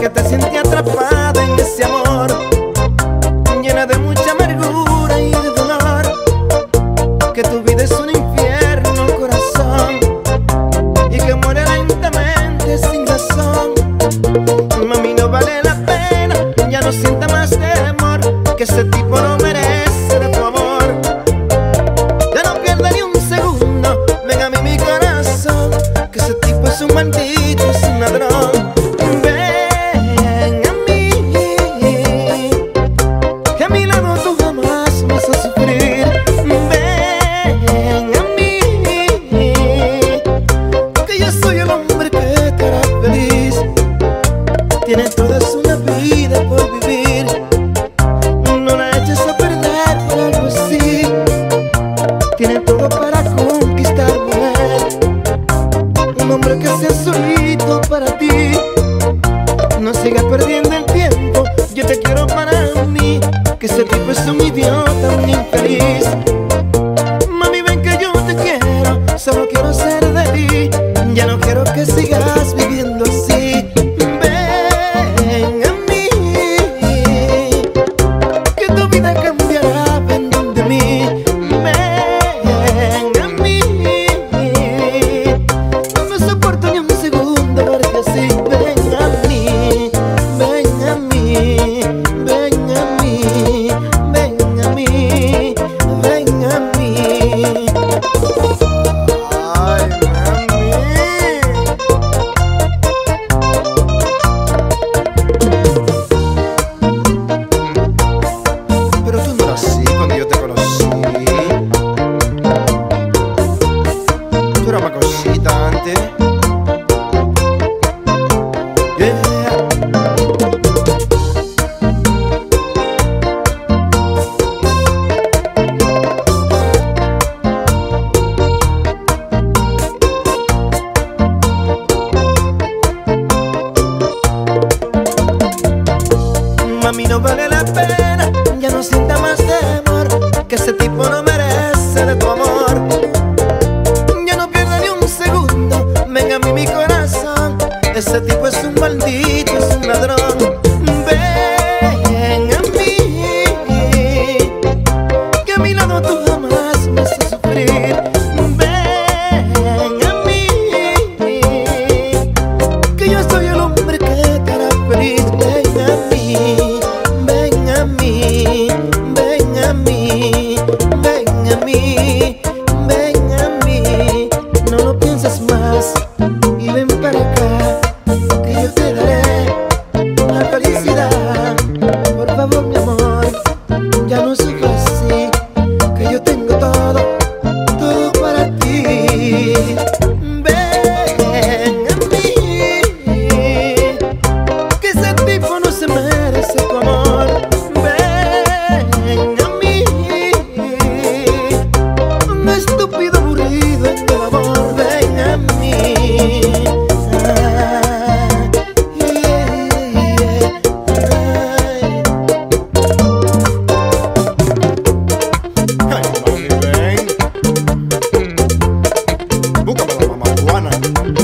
que te sentí atrapada en ese amor Llena de mucha amargura y de dolor Que tu vida es un infierno, corazón Y que muere lentamente sin razón. maldito es un ladrón. Ven a mí, que a mi lado tú jamás me haces sufrir. Ven a mí, que yo soy el hombre que te hará feliz. Ven a mí, ven a mí, ven a mí, ven a mí. Ven a mí. No lo pienses más y ven para acá. estúpido aburrido en el amor de mí. Ven. Mamá